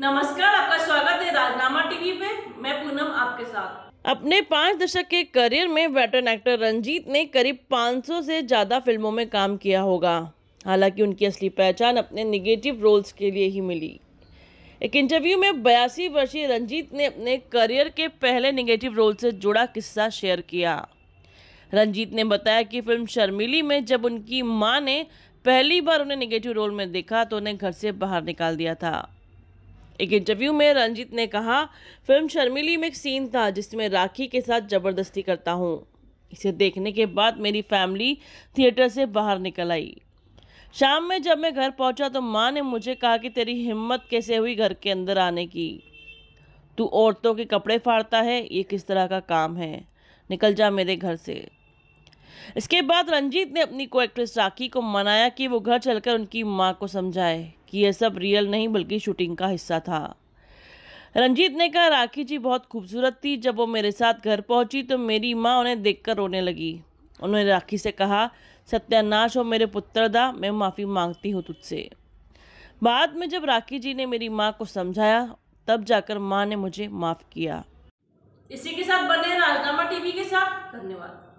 नमस्कार, आपका स्वागत है राजनामा टीवी पे। मैं पूनम आपके साथ। अपने पाँच दशक के करियर में वेटरन एक्टर रंजीत ने करीब 500 से ज़्यादा फ़िल्मों में काम किया होगा। हालाँकि उनकी असली पहचान अपने निगेटिव रोल्स के लिए ही मिली। एक इंटरव्यू में बयासी वर्षीय रंजीत ने अपने करियर के पहले निगेटिव रोल से जुड़ा किस्सा शेयर किया। रंजीत ने बताया कि फ़िल्म शर्मिली में जब उनकी माँ ने पहली बार उन्हें निगेटिव रोल में देखा तो उन्हें घर से बाहर निकाल दिया था। एक इंटरव्यू में रंजीत ने कहा, फ़िल्म शर्मिली में एक सीन था जिसमें राखी के साथ ज़बरदस्ती करता हूँ। इसे देखने के बाद मेरी फैमिली थिएटर से बाहर निकल आई। शाम में जब मैं घर पहुँचा तो माँ ने मुझे कहा कि तेरी हिम्मत कैसे हुई घर के अंदर आने की? तू औरतों के कपड़े फाड़ता है, ये किस तरह का काम है? निकल जा मेरे घर से। इसके बाद रंजीत ने अपनी को एक्ट्रेस राखी को मनाया कि वो घर चलकर उनकी माँ को समझाए। कि यह सब रियल नहीं, बल्कि शूटिंग का हिस्सा था। रंजीत ने कहा, राखी जी, बहुत खूबसूरत थी। जब वो मेरे साथ घर पहुँची तो मेरी माँ उन्हें देखकर रोने लगी। उन्होंने राखी से कहा, सत्यानाश हो मेरे पुत्रदा मैं माफ़ी मांगती हूँ तुझसे। बाद में जब राखी जी ने मेरी माँ को समझाया, तब जाकर माँ ने मुझे माफ़ किया। इसी के साथ बने राजनामा टीवी के साथ। धन्यवाद।